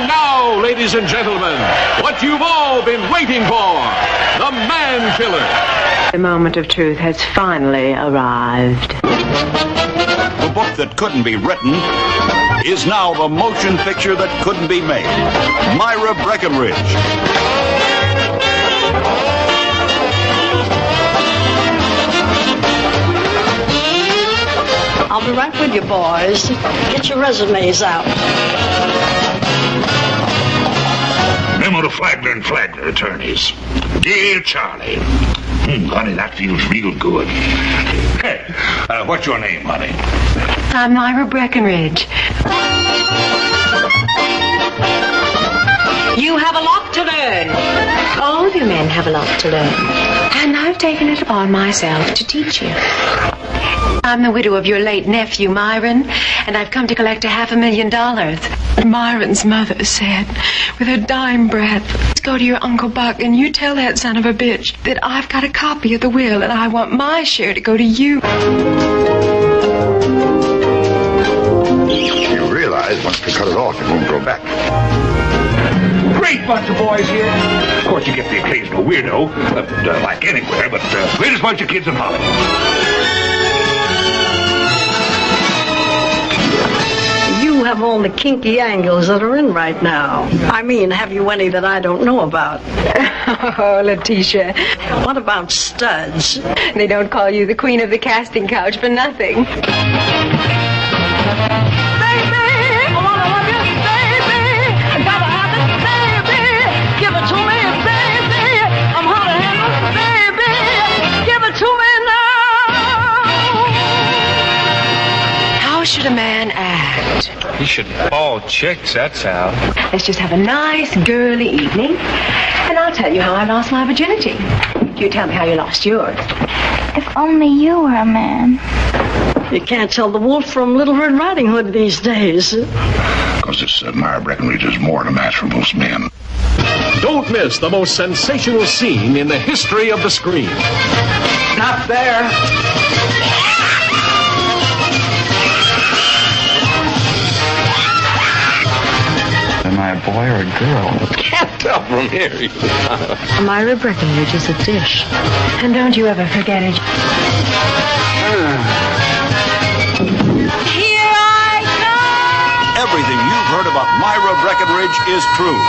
And now, ladies and gentlemen, what you've all been waiting for the Man Killer. The moment of truth has finally arrived. The book that couldn't be written is now the motion picture that couldn't be made. Myra Breckinridge. I'll be right with you, boys. Get your resumes out. Memo to Flagler and Flagler attorneys. Dear Charlie. Hmm, honey, that feels real good. Hey, uh, what's your name, honey? I'm Myra Breckinridge. You have a lot to learn. All of you men have a lot to learn. And I've taken it upon myself to teach you. I'm the widow of your late nephew, Myron, and I've come to collect a half a million dollars. Myron's mother said, with her dying breath, Let's go to your Uncle Buck and you tell that son of a bitch that I've got a copy of the will and I want my share to go to you. You realize once we cut it off, it won't grow back. Great bunch of boys here. Of course, you get the occasional weirdo, uh, uh, like anywhere, but uh, greatest bunch of kids in Hollywood. Have all the kinky angles that are in right now. I mean, have you any that I don't know about? Oh, Leticia, What about studs? they don't call you the queen of the casting couch for nothing. A man act? He should ball chicks, that's how. Let's just have a nice girly evening, and I'll tell you how I lost my virginity. You tell me how you lost yours. If only you were a man. You can't tell the wolf from Little Red Riding Hood these days. Because this uh, Myra Breckinridge is more than a match for most men. Don't miss the most sensational scene in the history of the screen. Not there. Am I a boy or a girl? Can't tell from here. Myra Breckinridge is a dish. And don't you ever forget it. Here I Everything you've heard about Myra Breckinridge is true.